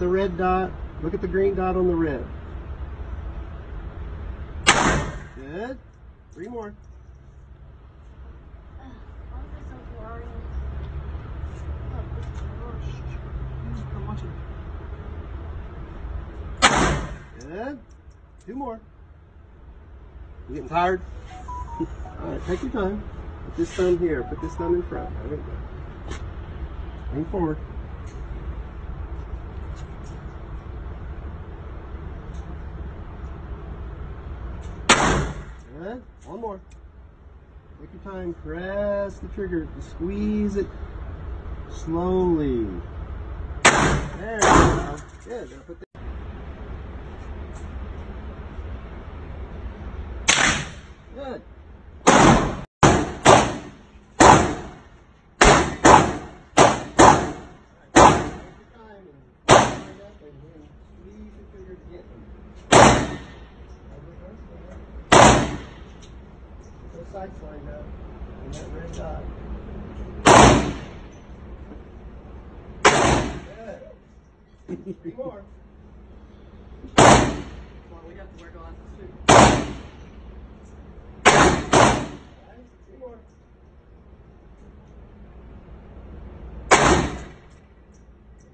the red dot. Look at the green dot on the red. Good. Three more. Good. Two more. You getting tired? All right, take your time. Put this thumb here. Put this thumb in front. There we go. Lean forward. Good. One more. Take your time. Press the trigger. Squeeze it slowly. There we go. Good. Now put the Good. Sights lined up and that red dot. Good. Three more. Well, we got to wear glasses too. Three more.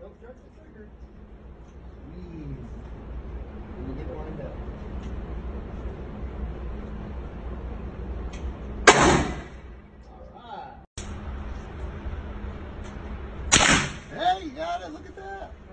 Don't jerk the trigger. Squeeze. Hey, you got it. Look at that.